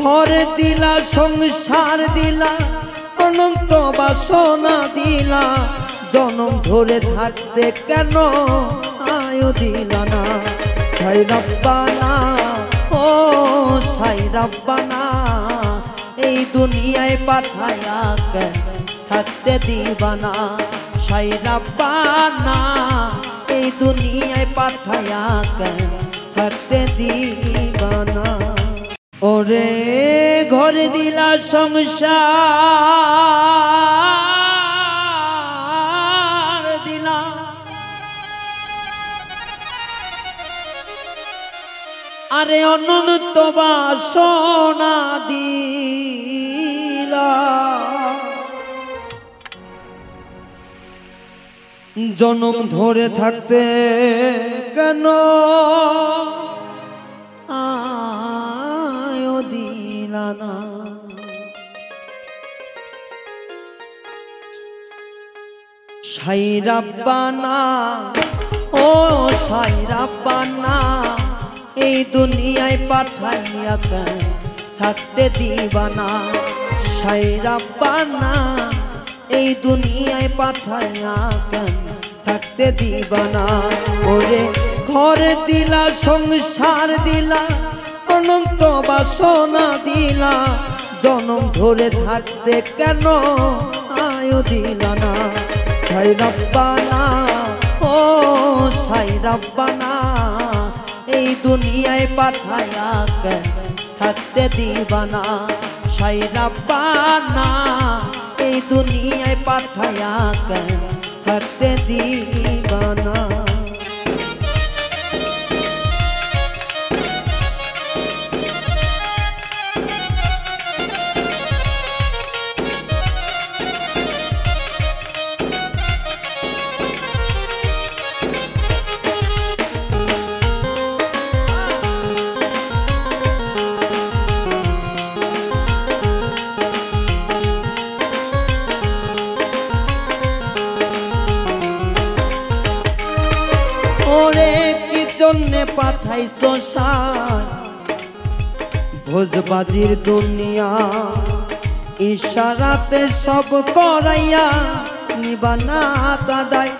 ঘর দিলা, সংসার দিলা, অনন্ত বাসনা দিলা। জনম ধরে থাকতে কেন আয়ু দিলা না? সাই রব্বানা, ও সাই রব্বানা, এই দুনিয়ায় পাঠায়া কেন থাকতে দিবানা? সাই রব্বানা, এই দুনিয়ায় পাঠায়া কেন থাকতে দিবানা? ওরে ঘর দিলা সংসার দিলা। আরে অনন্ত বাসনা দিলা। জনম ধরে থাকতে কেন? সাই রাব্বানা ও সাই এই দুনিয়ায় পাঠাইয়া থাকতে দিবানা? সাই এই দুনিয়ায় পাঠাইয়া থাকতে দিবানা? ওরে ঘর দিলা, সংসার দিলা, অনন্ত বাসনা দিলা জনম ধরে থাকতে কেন? আয়ু দিলা না সাই রব্বানা, ও সাই রব্বানা, এই দুনিয়ায় পাঠায়া কেন থাকতে দিবানা? সাই রব্বানা, এই দুনিয়ায় পাঠায়া কেন থাকতে দিবানা? জন্যে পাঠাইছো সার। ভোজবাজির দুনিয়া, ইশারাতে সব করাইয়া নিবানা দাদাই।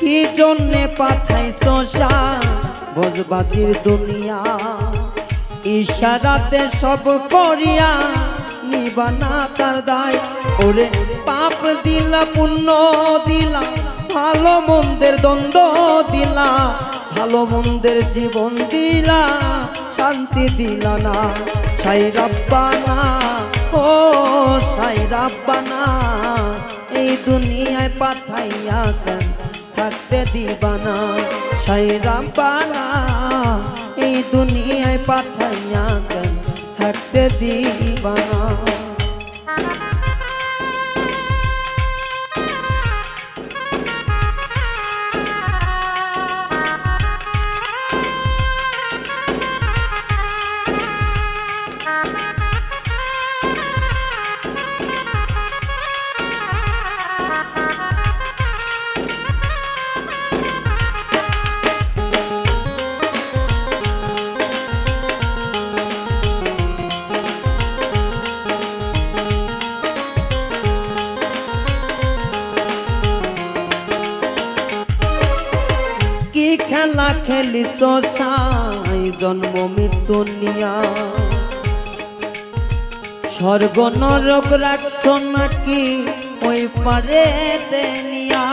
কি জন্যে পাঠাইছো সার? ভোজবাজির দুনিয়া ইশারাতে সব করিয়া নিবানা তার দায়। ওরে পাপ দিলা, পুণ্য দিলা, ভালো মন্দের দ্বন্দ্ব দিলা, ভালো মন্দের জীবন দিলা, শান্তি দিলা না। সাই রাব্বানা ও সাই রাব্বানা এই দুনিয়ায় পাঠাইয়া কেন থাকতে দিবানা সাই রাব্বানা দুনিয়ায় পাঠাইয়া কেন থাকতে দিবানা খেলা খেলিস সাই জন্ম মৃত্যু নিয়া। স্বর্গ নরক রাখছ নাকি ওই পারে দেনিয়া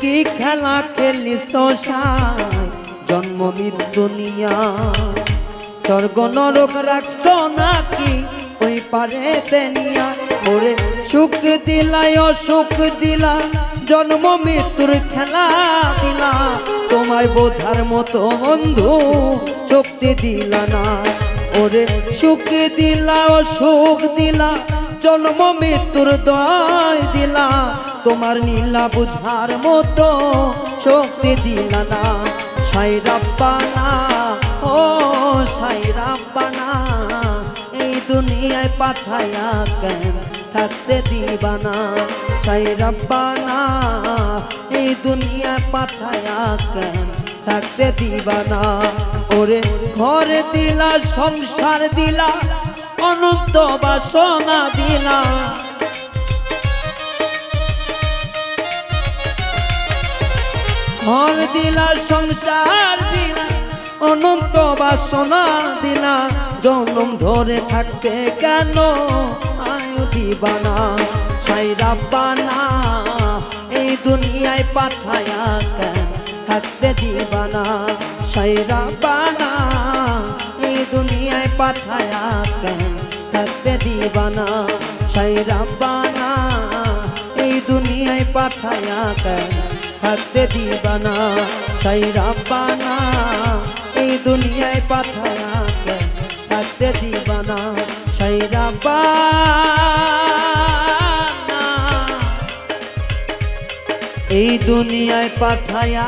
কি খেলা খেলিস সাই জন্ম মৃত্যু নিয়া। স্বর্গ নরক রাখছ নাকি? ওই পারে তেনিয়া ওরে সুখ দিলাই, অসুখ দিলা, জন্ম মৃত্যুর খেলা দিলা। তোমায় বোঝার মতো বন্ধু শক্তি দিলা না। ওরে সুখ দিলা, অসুখ দিলা, জন্ম মৃত্যুর দয় দিলা। তোমার নীলা বুঝার মতো শক্তি দিলা না। সাই রাব্বানা ও সাই রাব্বানা, এই দুনিয়ায় পাঠায়া কেন থাকতে দিবানা? সাই রাব্বানা, এই দুনিয়ায় পাঠায়া কেন থাকতে দিবানা? ওরে ঘরে দিলা, সংসার দিলা, অনন্ত বাসনা দিলা। ঘর দিলা, সংসার দিলা অনন্ত বাসনা দিলা, জনম ধরে থাকতে কেন? আয়ু দিবানা, সাই রাব্বানা, এই দুনিয়ায় পাঠায়া কেন? থাকতে দিবানা, সাই রাব্বানা, এই দুনিয়ায় পাঠায়া কেন? থাকতে দিবানা, সাই রাব্বানা, এই দুনিয়ায় পাঠায়া কেন? থাকতে দিবানা, সাই রাব্বানা। দুনিয়ায় থাকতে দিবানা সাই বা এই দুনিয়ায় পাঠায়া